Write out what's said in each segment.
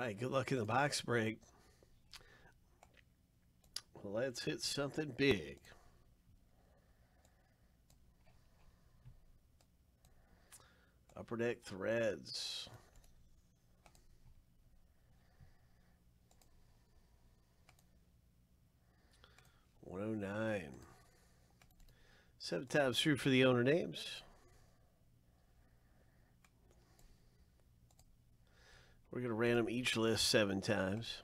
right, good luck in the box break. Let's hit something big. Upper Deck Threads. One oh nine. Seven times through for the owner names. We're going to random each list seven times.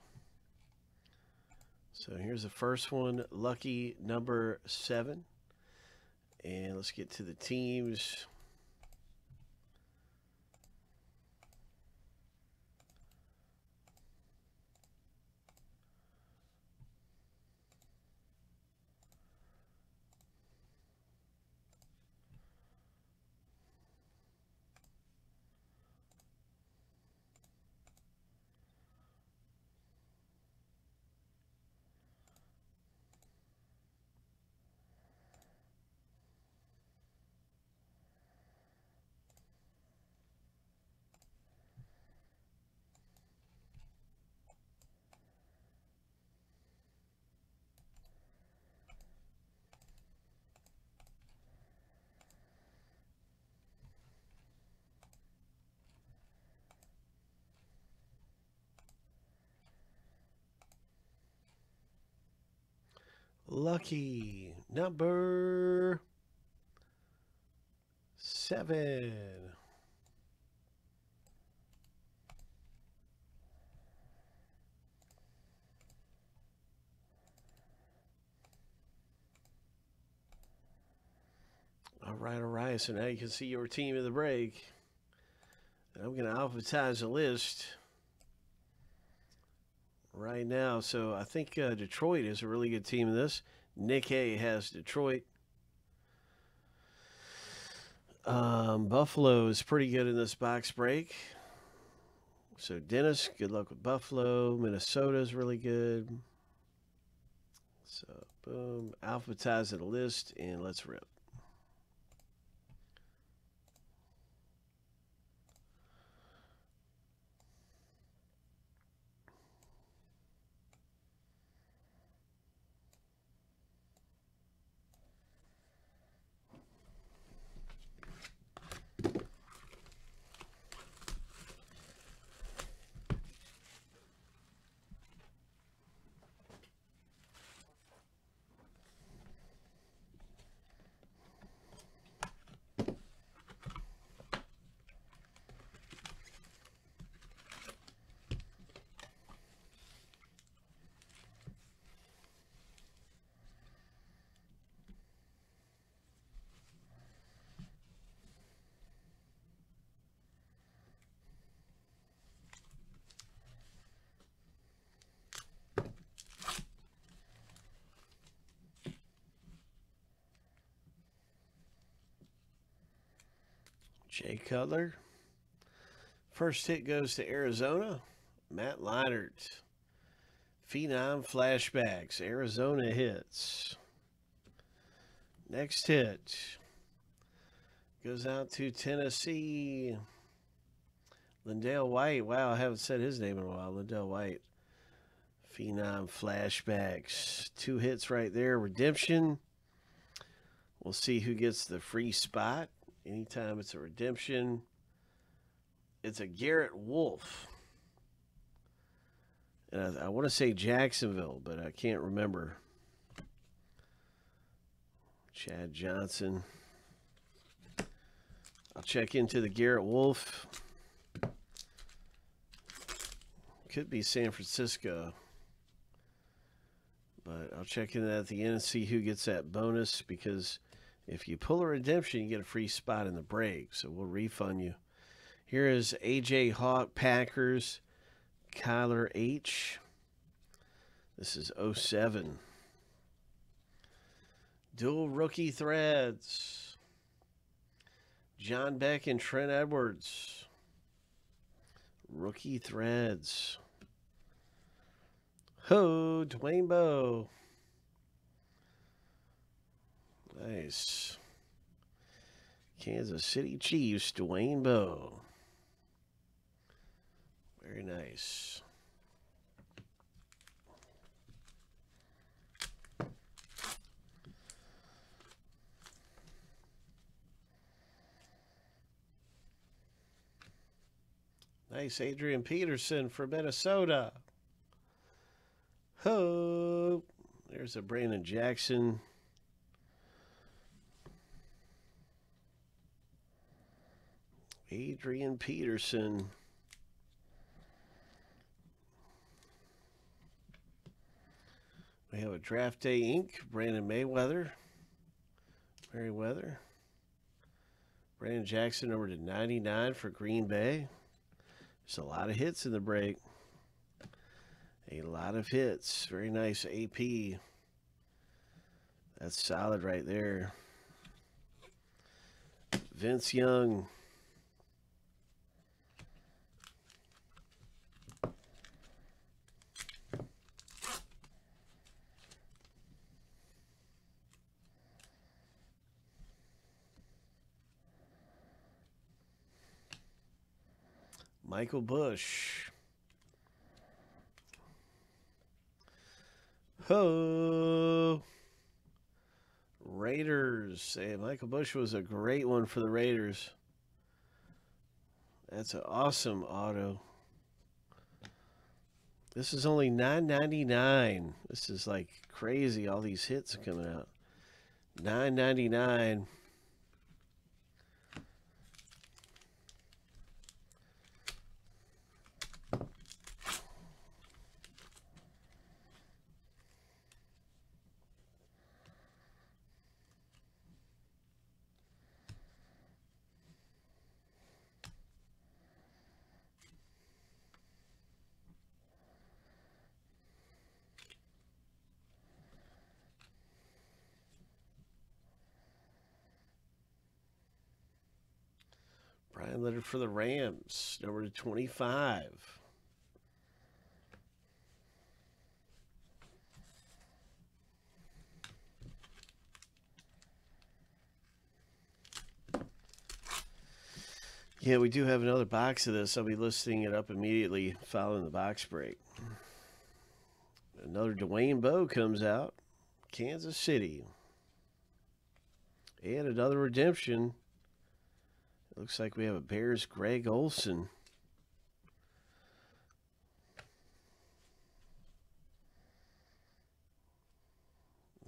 So here's the first one, lucky number seven. And let's get to the teams. Lucky number seven. All right, all right. So now you can see your team of the break. I'm going to alphabetize the list right now. So I think uh, Detroit is a really good team in this. Nick A has Detroit. Um, Buffalo is pretty good in this box break. So Dennis, good luck with Buffalo. Minnesota is really good. So boom, alphabetize the list and let's rip. Jay Cutler. First hit goes to Arizona. Matt Leinart. Phenom flashbacks. Arizona hits. Next hit goes out to Tennessee. LenDale White. Wow, I haven't said his name in a while. LenDale White. Phenom flashbacks. Two hits right there. Redemption. We'll see who gets the free spot. Anytime it's a redemption, it's a Garrett Wolfe. And I, I want to say Jacksonville, but I can't remember. Chad Johnson. I'll check into the Garrett Wolfe. Could be San Francisco. But I'll check in at the end and see who gets that bonus because if you pull a redemption, you get a free spot in the break. So we'll refund you. Here is AJ Hawk Packers, Kyler H. This is 07. Dual rookie threads. John Beck and Trent Edwards. Rookie threads. Ho, Dwayne Bowe. Nice. Kansas City Chiefs, Dwayne Bowe. Very nice. Nice Adrian Peterson for Minnesota. Ho! There's a Brandon Jackson. Adrian Peterson. We have a Draft Day Inc. Brandon Mayweather. Meriweather. Brandon Jackson over to 99 for Green Bay. There's a lot of hits in the break. A lot of hits. Very nice AP. That's solid right there. Vince Young. Michael Bush. Ho! Raiders. Hey, Michael Bush was a great one for the Raiders. That's an awesome auto. This is only nine ninety nine. This is like crazy. All these hits are coming out. Nine ninety nine. Brian Leonard for the Rams, number to 25. Yeah, we do have another box of this. I'll be listing it up immediately following the box break. Another Dwayne Bowe comes out. Kansas City. And another redemption. Looks like we have a Bears Greg Olsen.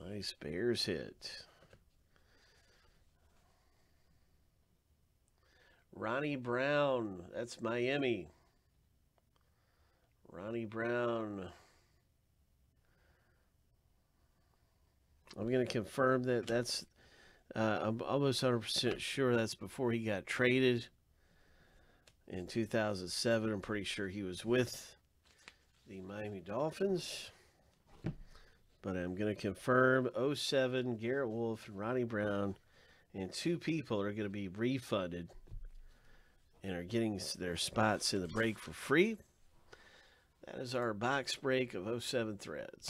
Nice Bears hit. Ronnie Brown. That's Miami. Ronnie Brown. I'm going to confirm that that's uh, I'm almost 100% sure that's before he got traded in 2007. I'm pretty sure he was with the Miami Dolphins. But I'm going to confirm 07, Garrett Wolfe, and Ronnie Brown, and two people are going to be refunded and are getting their spots in the break for free. That is our box break of 07 threads.